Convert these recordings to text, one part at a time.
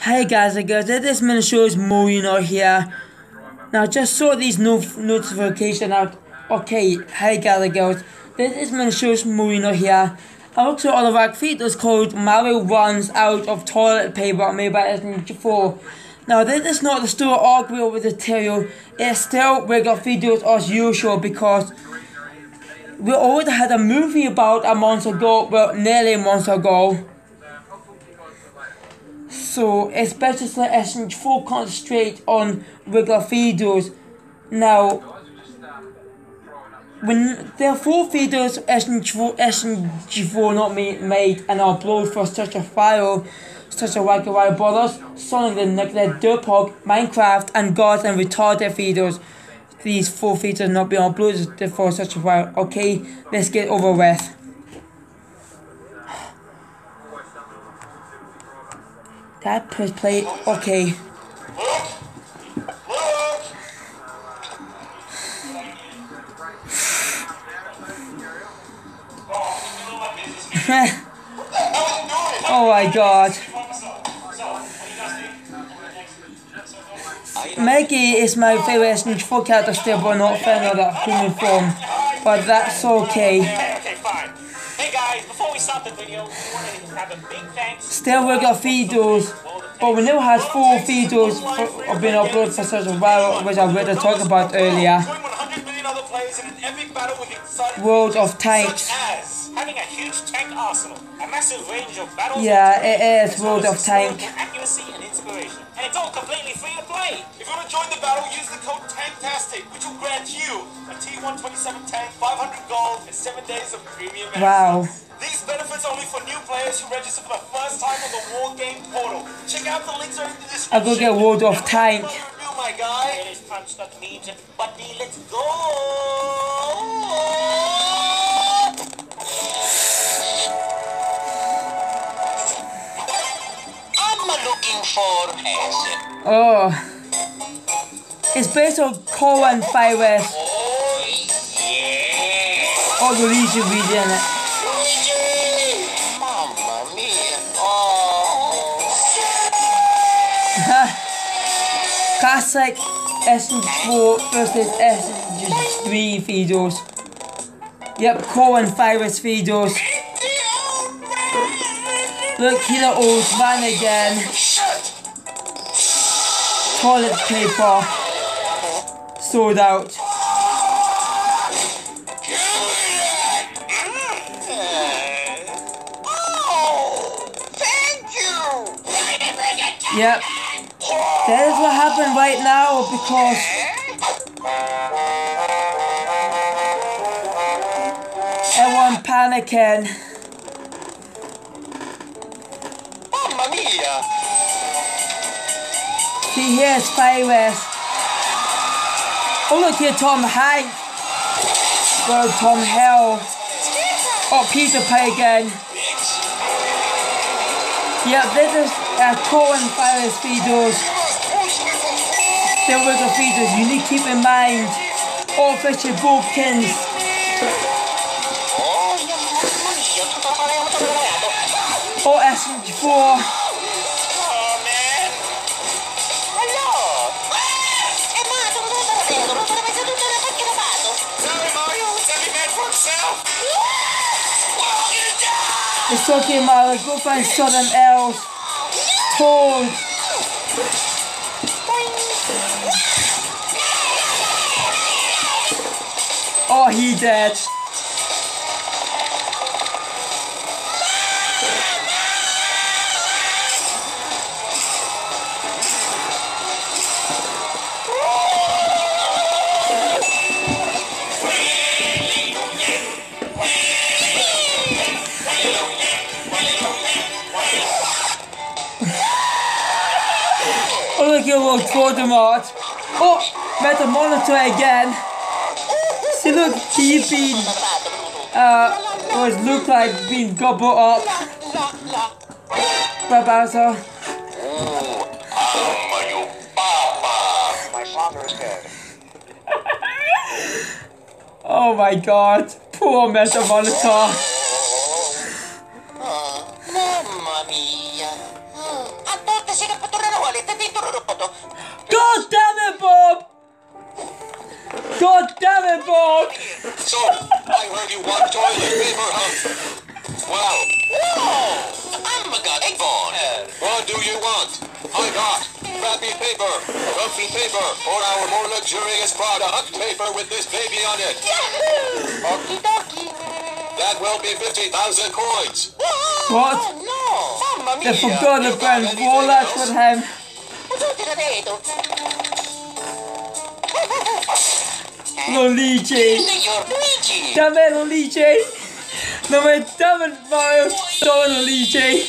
Hey guys and girls, this shows Molino here. Now just saw these no notification out. Okay, hey guys and girls, this is minute shows Molino here. I looked at all of our videos called Mario runs out of toilet paper made by SMG4. Now this is not the story argue with the tale, it's still regular videos as usual because we already had a movie about a month ago, well nearly a month ago. So better to let SMG4 concentrate on regular videos. Now when there are four videos SMG4, SMG4 not made and upload for such a file such as Wacky Wario Brothers, Sonic the Nuclear Dirtpog, Minecraft, and Gods and Retarded videos. These four videos not being uploaded for such a while. Okay, let's get over with. That press play. Okay. oh my god. Maggie is my favorite SMG4 character still, but not fan of that human form. But that's okay. Okay, fine. Hey guys, before we start the video, we want to have a big thanks. Still we got videos, but we now has four videos for, been uploaded for such a while, which I already talk about earlier. Join 100 million other players in an epic battle with exciting World of Tanks. having a huge tank arsenal, a massive range of battles, Yeah, it is World of Tank. Historical and inspiration, and it's all completely free to play. If you want to join the battle, use the code TANKTASTIC, which will grant you a T127 tank, 500 gold, and 7 days of premium Wow. access. These benefits are only for new players who register for the first time on the War Game portal. Check out the links are in the description. I'll go get World of Tank. Review, my guy. It is punch that means buddy, let's go. Oh. It's based on Cohen virus. Oh. All the region. Mamma mia. Oh. Classic SMG4 versus SMG3 videos. Yep, Cohen virus videos. Look, here old man again. Toilet paper. Sold out. Yep. That is what happened right now because everyone panicking. See, here's famous. Oh, look here, Tom Hanks. Go, Tom Hell. Oh, Peter Pay again. Yeah, this is uh, Cohen famous Beatles. There were the Beatles, you need to keep in mind. All Fisher Balkans. Or S4. Every man for himself. Well, you die. It's about like, go find something else. Told. Oh, he dead. Oh, look at little Voldemort. Oh, met a monitor again. See, look, he's been, uh, was look like being gobbled up by Bowser. Oh my god. Poor Metal Monitor. Potranno volete. God damn it, Bob! God damn it, Bob! So, I heard you want toilet paper, huh? Well, Whoa! I'm a god Avon. what do you want? I got crappy paper, comfy paper, or our more luxurious product, paper with this baby on it. Yahoo! Okie dokie. That will be 50,000 coins. What? Oh no! Mamma mia! They forgot to burn wallets with him. Io te lo vedo. Non dice! Il signor Luigi! Davvero non dice! Non è davvero vero! Sono dice!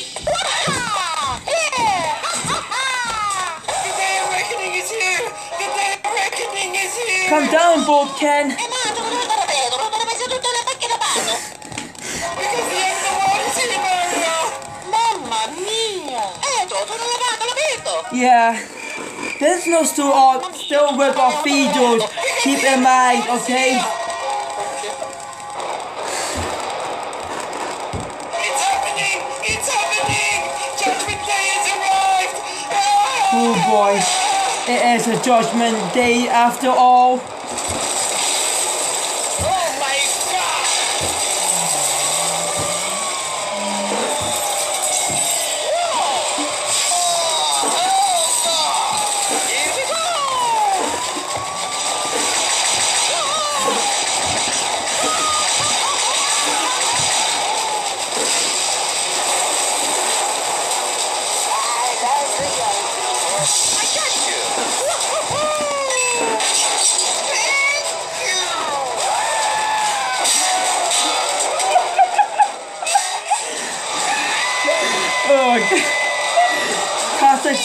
Calm down, Bob Ken! Mamma mia! Eh, dopo non la Yeah. No still art, still rip off videos. Keep in mind, okay? It's happening! It's happening! Judgment Day has arrived! Oh boy. It is a judgment day after all.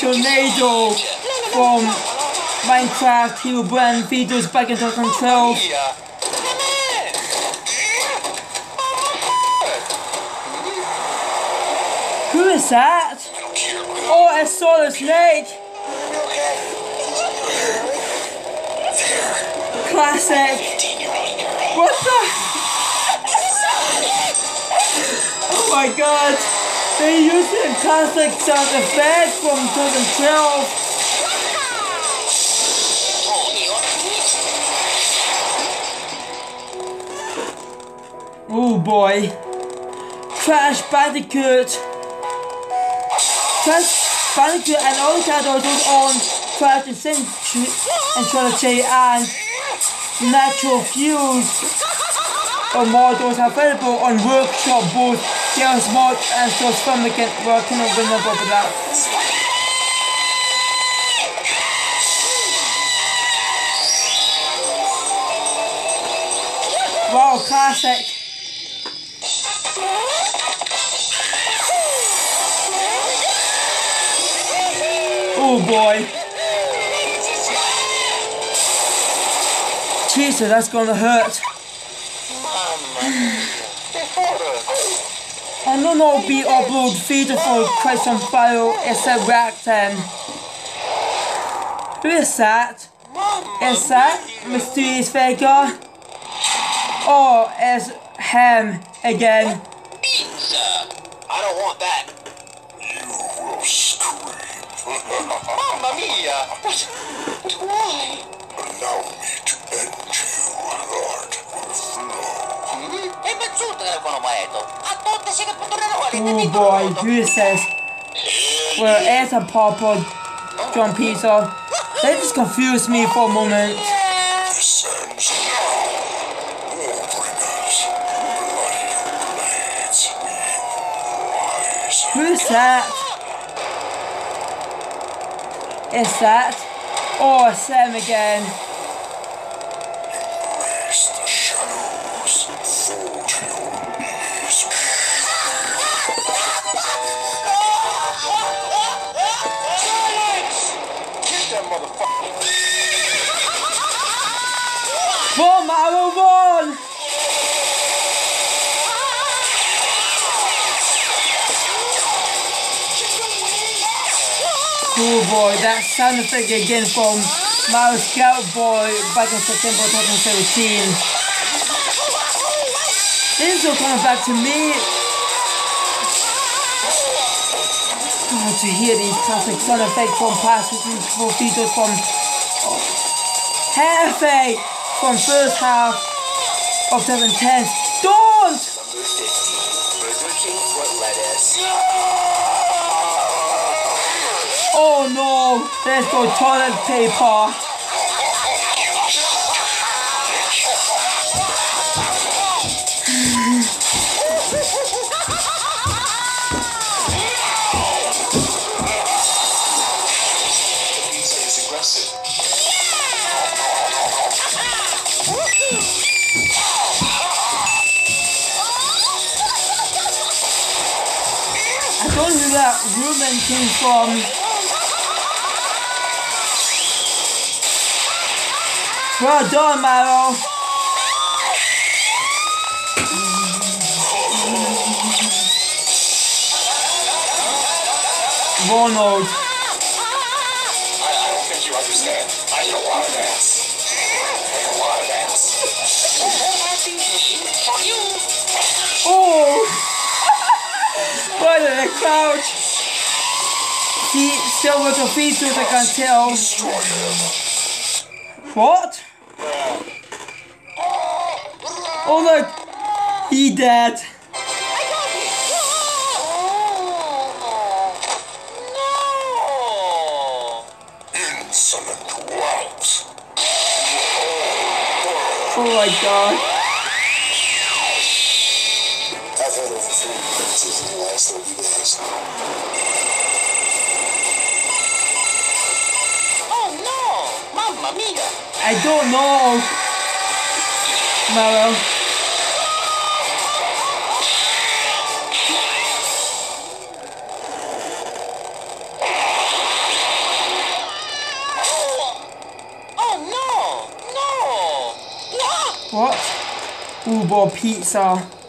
Tornado from Minecraft Herobrine videos back in 2012. Who is that? Oh, it's Solid Snake. Classic. What the? My god. They used a classic sound effect from 2012. Oh boy. Crash Bandicoot. Crash Bandicoot and all characters on Crash Century and Natural Fuse or models available on Workshop both Games Mod and Fun again working on Winner for that. Wow, classic. Oh boy. Jesus, that's gonna hurt. Oh, I don't know be upload video for quite some file except Reactem. Who is that? Is that Mysterious Vega? Or is him again? Pizza. I don't want that. You will scream. Mamma mia. What? but why? Allow Mazzuto telefono maeto. A tutti si potranno volete Oh di boy, tutto. who is this? Well, it's a Papa John Peter. They just confused me for a moment. This ends now. Warbringers, bloody blades, we rise. Who's that? Is that? Oh, Sam again. Oh boy, that sound effect again from Mario Scout Boy back in September 2017. This is all coming back to me. Oh, to hear these classic sound effects from past features from Hefe from first half of 2010. Don't! Oh no! There's no toilet paper. I know who that woman came from. Well done, Maro. Ronald. I, I don't think you understand. I eat a lot of eat a lot of ass. Oh! Right in the couch. He still with the features, I can tell. What? Oh look! He dead. Oh my god. I've had over 40 pizzas in the last 30 days. Oh no. Mamma mia. I don't know. Maro. Oh no. No. What? What? Uber pizza.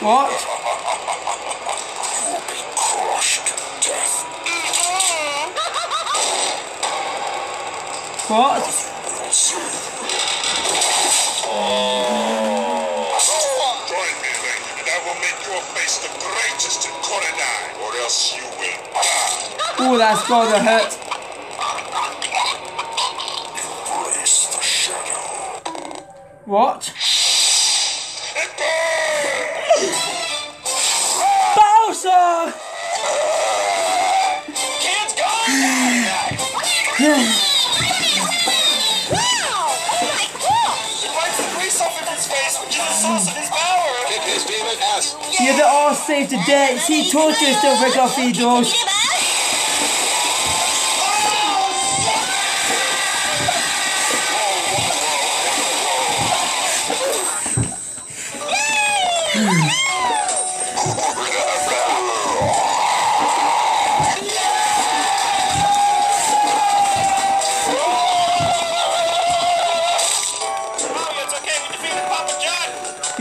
What? Crushed to death. What? We'll. Join me, and I will make your face the greatest in Korenai, or else you will die. Oh, that's gotta hurt. What? Bowser! Kids, go! Wow. Oh my god. It wipes the grease off of his face, which is the source of his power. Kick his demon ass. You're all safe to death. See, torture still break off these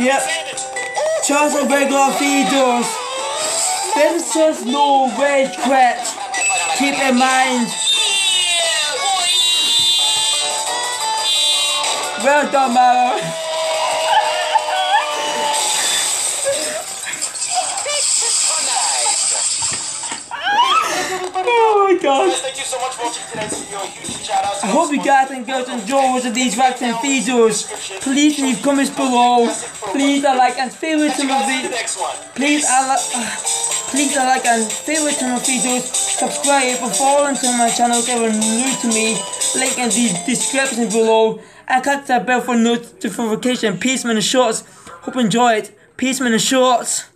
Yep. Break off these doors. There's just no rage quit. Keep in mind. Well done, Maro. Guys, thank you so much for watching today's video. Huge shout out I hope you guys and girls enjoy of these racks and videos. Please leave comments below. Please uh, like and favorite to my See you next one. Please uh, li- uh, please uh, like and favorite to my videos. Subscribe and follow to my channel if you're new to me. Link in the description below. And click that bell for notification. Peace man and shorts. Hope you enjoy it. Peace man and shorts.